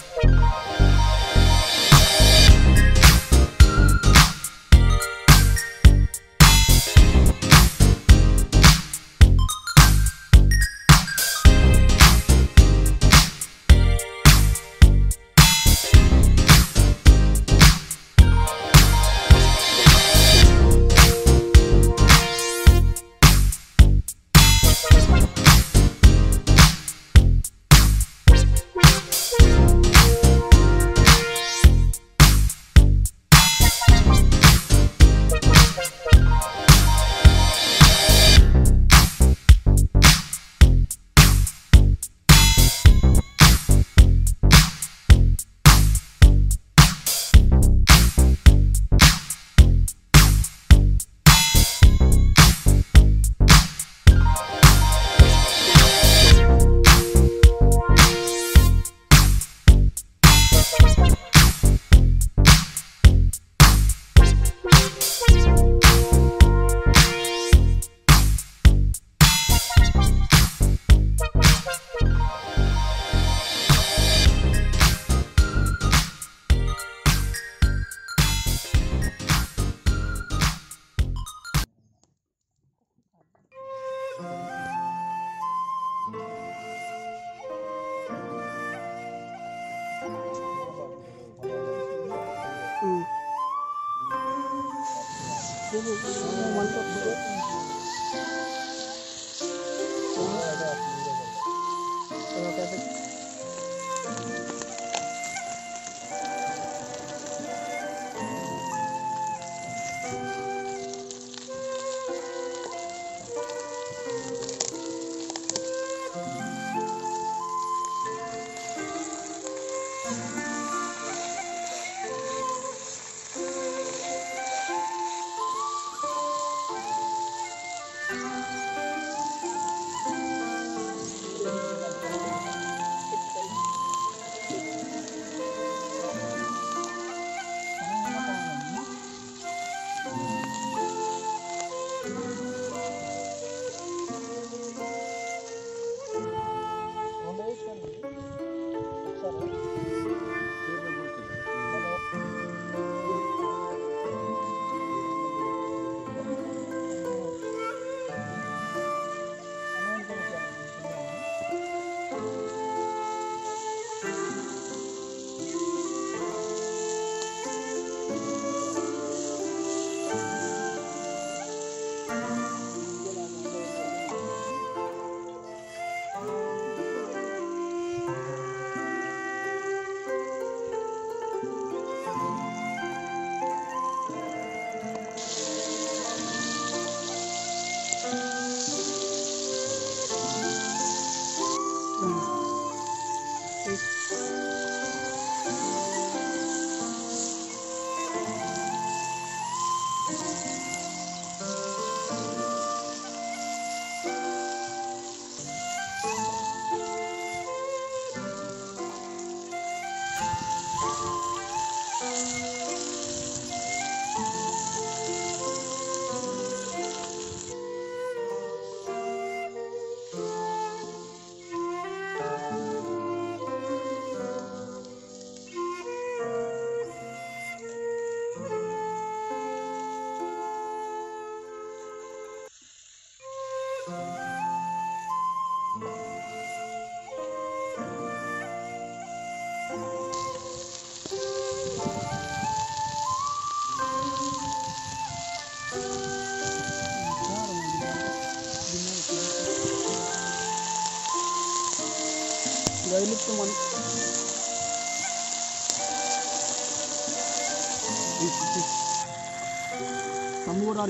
Música Thank you.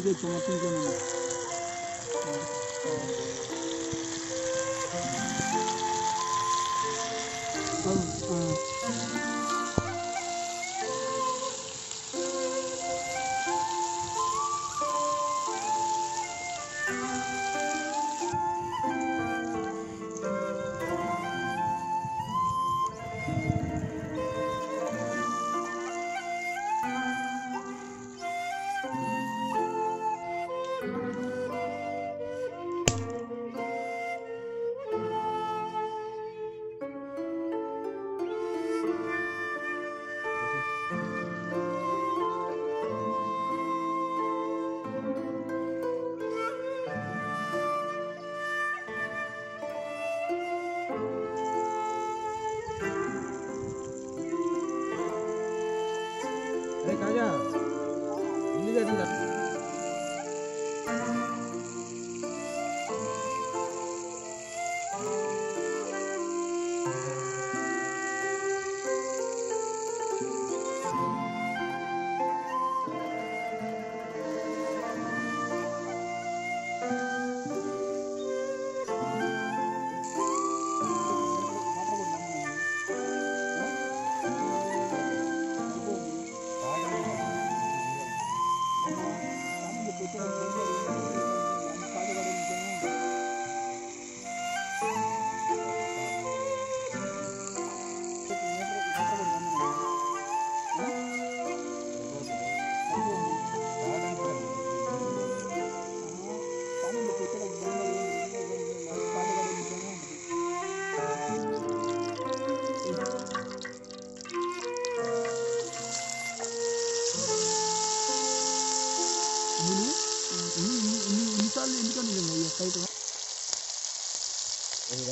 就从那进去了嘛。 하자. 일리가 된다.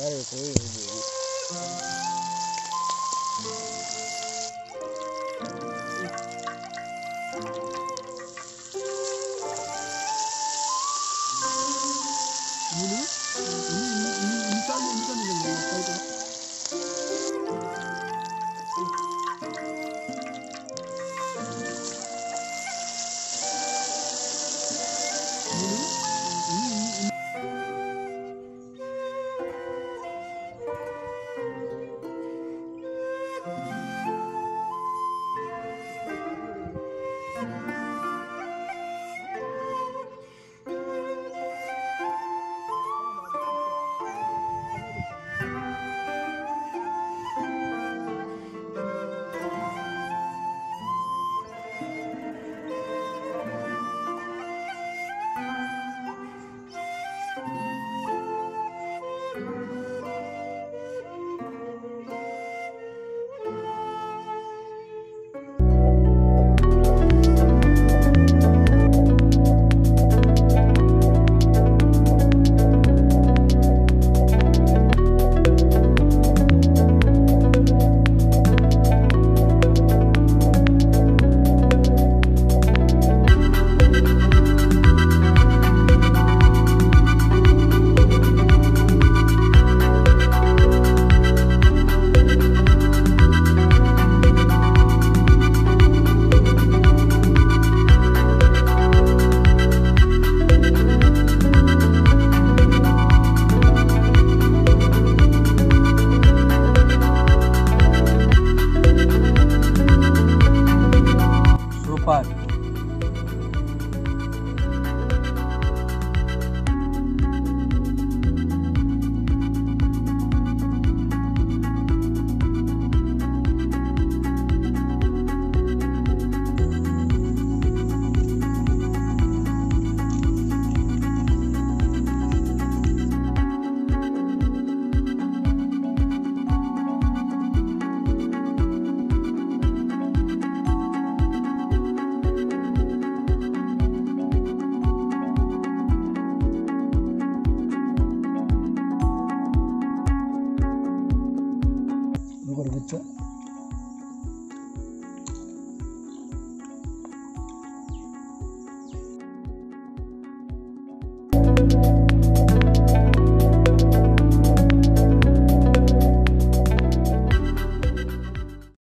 还有国务院的决议。